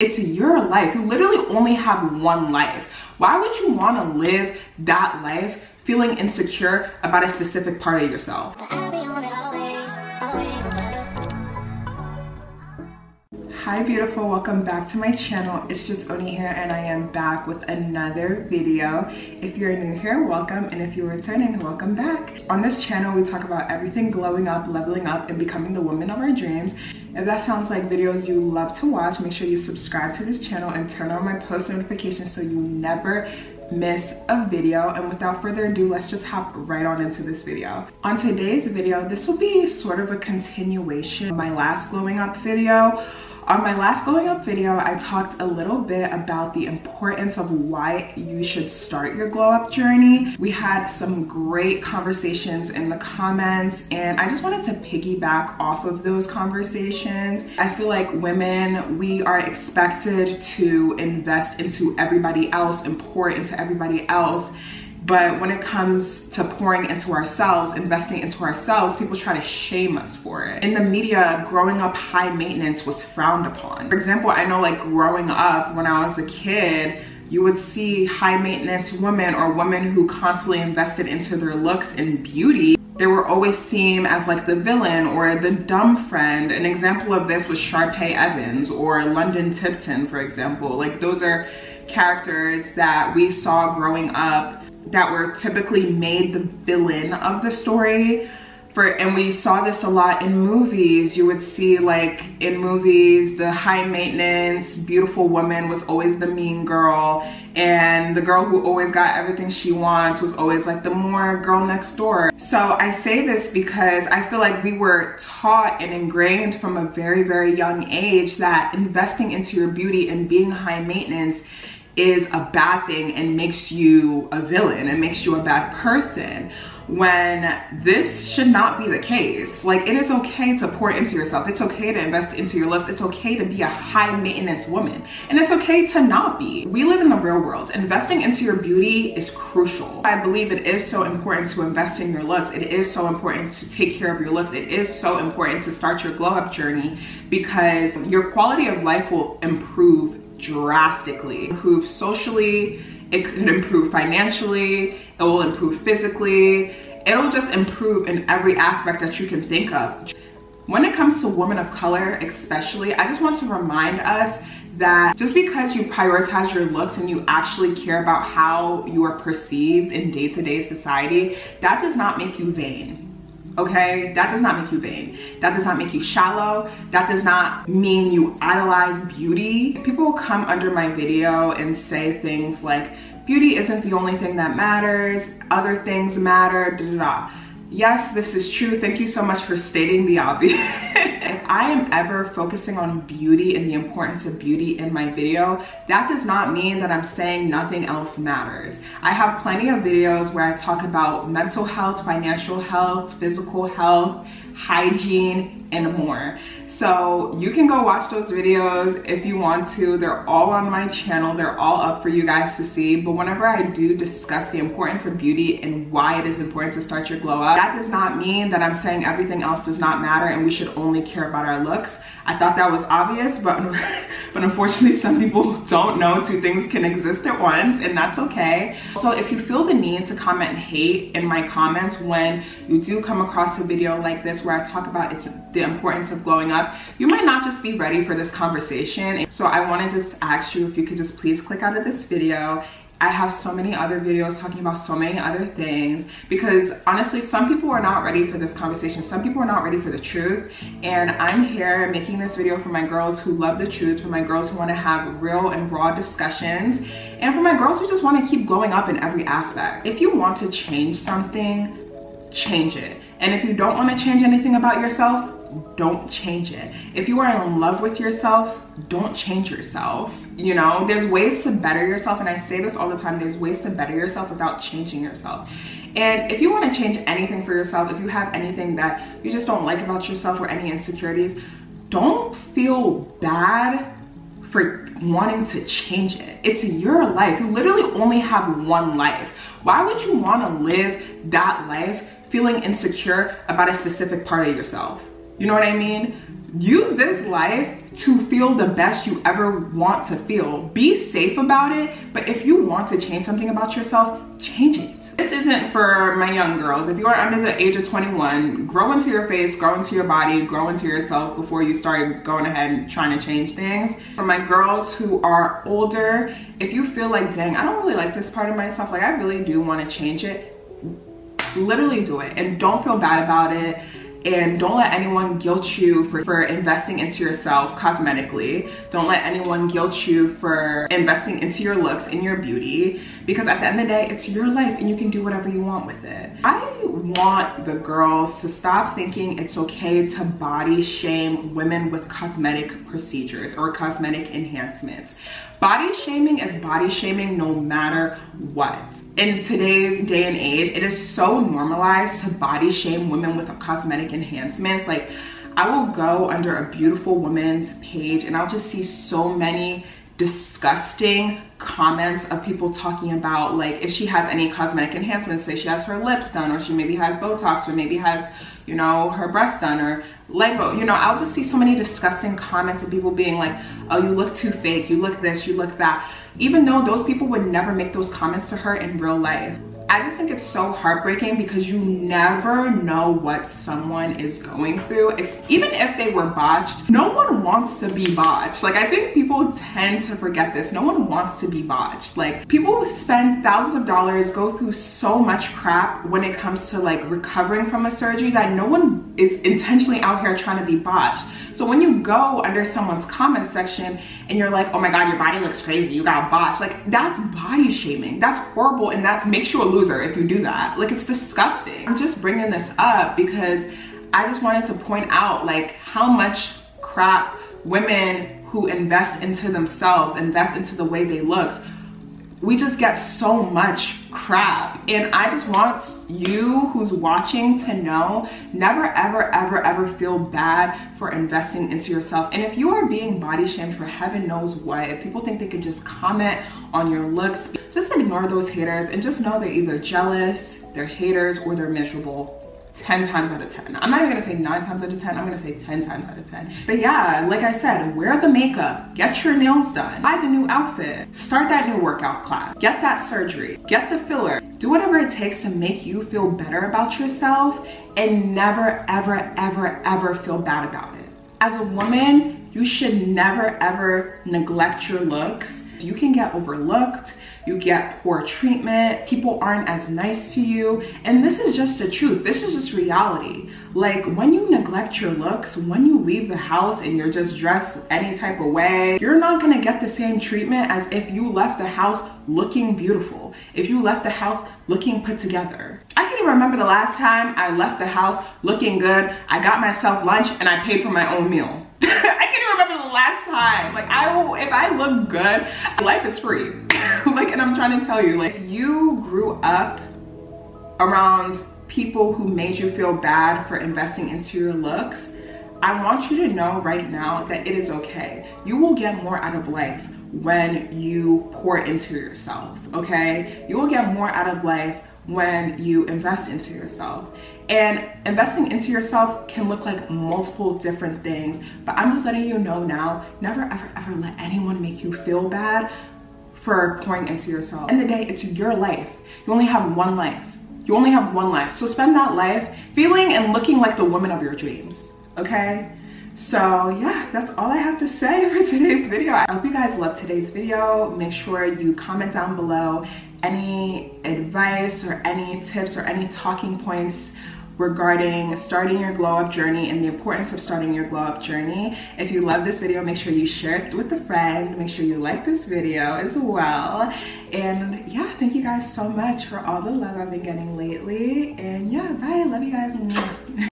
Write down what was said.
It's your life. You literally only have one life. Why would you want to live that life feeling insecure about a specific part of yourself? Hi beautiful, welcome back to my channel. It's just Onyi here and I am back with another video. If you're new here, welcome and if you're returning, welcome back. On this channel, we talk about everything glowing up, leveling up, and becoming the woman of our dreams. If that sounds like videos you love to watch, make sure you subscribe to this channel and turn on my post notifications so you never miss a video. And without further ado let's just hop right on into this video. On today's video this will be sort of a continuation of my last glowing up video on my last Glowing Up video, I talked a little bit about the importance of why you should start your glow up journey. We had some great conversations in the comments and I just wanted to piggyback off of those conversations. I feel like women, we are expected to invest into everybody else and pour into everybody else but when it comes to pouring into ourselves, investing into ourselves, people try to shame us for it. In the media, growing up high maintenance was frowned upon. For example, I know like growing up when I was a kid, you would see high maintenance women or women who constantly invested into their looks and beauty they were always seen as like the villain or the dumb friend. An example of this was Sharpay Evans or London Tipton, for example. Like those are characters that we saw growing up that were typically made the villain of the story. For, and we saw this a lot in movies. You would see like in movies, the high maintenance, beautiful woman was always the mean girl. And the girl who always got everything she wants was always like the more girl next door. So I say this because I feel like we were taught and ingrained from a very, very young age that investing into your beauty and being high maintenance is a bad thing and makes you a villain and makes you a bad person when this should not be the case. Like it is okay to pour into yourself. It's okay to invest into your looks. It's okay to be a high maintenance woman. And it's okay to not be. We live in the real world. Investing into your beauty is crucial. I believe it is so important to invest in your looks. It is so important to take care of your looks. It is so important to start your glow up journey because your quality of life will improve drastically. Improve socially, it could improve financially, it will improve physically, it'll just improve in every aspect that you can think of. When it comes to women of color especially, I just want to remind us that just because you prioritize your looks and you actually care about how you are perceived in day-to-day -day society, that does not make you vain okay? That does not make you vain. That does not make you shallow. That does not mean you idolize beauty. People will come under my video and say things like, beauty isn't the only thing that matters, other things matter, da da da. Yes, this is true. Thank you so much for stating the obvious. I am ever focusing on beauty and the importance of beauty in my video, that does not mean that I'm saying nothing else matters. I have plenty of videos where I talk about mental health, financial health, physical health, hygiene, and more. So you can go watch those videos if you want to. They're all on my channel. They're all up for you guys to see. But whenever I do discuss the importance of beauty and why it is important to start your glow up, that does not mean that I'm saying everything else does not matter and we should only care about our looks. I thought that was obvious, but, but unfortunately some people don't know two things can exist at once and that's okay. So if you feel the need to comment hate in my comments when you do come across a video like this where I talk about it's the importance of glowing up, you might not just be ready for this conversation. So I wanna just ask you if you could just please click out of this video I have so many other videos talking about so many other things because honestly, some people are not ready for this conversation. Some people are not ready for the truth. And I'm here making this video for my girls who love the truth, for my girls who wanna have real and raw discussions, and for my girls who just wanna keep glowing up in every aspect. If you want to change something, change it. And if you don't wanna change anything about yourself, don't change it. If you are in love with yourself, don't change yourself. You know, there's ways to better yourself, and I say this all the time there's ways to better yourself without changing yourself. And if you want to change anything for yourself, if you have anything that you just don't like about yourself or any insecurities, don't feel bad for wanting to change it. It's your life. You literally only have one life. Why would you want to live that life feeling insecure about a specific part of yourself? You know what I mean? use this life to feel the best you ever want to feel. Be safe about it, but if you want to change something about yourself, change it. This isn't for my young girls. If you are under the age of 21, grow into your face, grow into your body, grow into yourself before you start going ahead and trying to change things. For my girls who are older, if you feel like, dang, I don't really like this part of myself, like I really do want to change it, literally do it and don't feel bad about it and don't let anyone guilt you for, for investing into yourself cosmetically. Don't let anyone guilt you for investing into your looks and your beauty because at the end of the day, it's your life and you can do whatever you want with it. I want the girls to stop thinking it's okay to body shame women with cosmetic procedures or cosmetic enhancements. Body shaming is body shaming no matter what. In today's day and age, it is so normalized to body shame women with cosmetic enhancements. Like, I will go under a beautiful woman's page and I'll just see so many disgusting comments of people talking about like if she has any cosmetic enhancements say she has her lips done or she maybe has botox or maybe has you know her breasts done or lipo you know i'll just see so many disgusting comments of people being like oh you look too fake you look this you look that even though those people would never make those comments to her in real life I just think it's so heartbreaking because you never know what someone is going through. It's, even if they were botched, no one wants to be botched. Like I think people tend to forget this. No one wants to be botched. Like people spend thousands of dollars, go through so much crap when it comes to like recovering from a surgery that no one is intentionally out here trying to be botched. So when you go under someone's comment section and you're like, oh my God, your body looks crazy, you got botched. Like that's body shaming. That's horrible and that makes you a loser if you do that. Like it's disgusting. I'm just bringing this up because I just wanted to point out like how much crap women who invest into themselves, invest into the way they look, we just get so much crap. And I just want you who's watching to know never, ever, ever, ever feel bad for investing into yourself. And if you are being body shamed for heaven knows what, if people think they could just comment on your looks, just ignore those haters and just know they're either jealous, they're haters, or they're miserable 10 times out of 10. I'm not even gonna say nine times out of 10, I'm gonna say 10 times out of 10. But yeah, like I said, wear the makeup, get your nails done, buy the new outfit, start that new workout class, get that surgery, get the filler, do whatever it takes to make you feel better about yourself and never, ever, ever, ever feel bad about it. As a woman, you should never, ever neglect your looks. You can get overlooked, you get poor treatment, people aren't as nice to you. And this is just the truth. This is just reality. Like when you neglect your looks, when you leave the house and you're just dressed any type of way, you're not gonna get the same treatment as if you left the house looking beautiful. If you left the house looking put together. I can't even remember the last time I left the house looking good. I got myself lunch and I paid for my own meal. I can't even remember the last time. Like I if I look good, life is free. like, and I'm trying to tell you, like you grew up around people who made you feel bad for investing into your looks, I want you to know right now that it is okay. You will get more out of life when you pour into yourself, okay? You will get more out of life when you invest into yourself. And investing into yourself can look like multiple different things, but I'm just letting you know now, never ever ever let anyone make you feel bad for pouring into yourself. In the, day, it's your life. You only have one life. You only have one life. So spend that life feeling and looking like the woman of your dreams, okay? So yeah, that's all I have to say for today's video. I hope you guys loved today's video. Make sure you comment down below any advice or any tips or any talking points regarding starting your glow up journey and the importance of starting your glow up journey. If you love this video, make sure you share it with a friend. Make sure you like this video as well. And yeah, thank you guys so much for all the love I've been getting lately. And yeah, bye. Love you guys.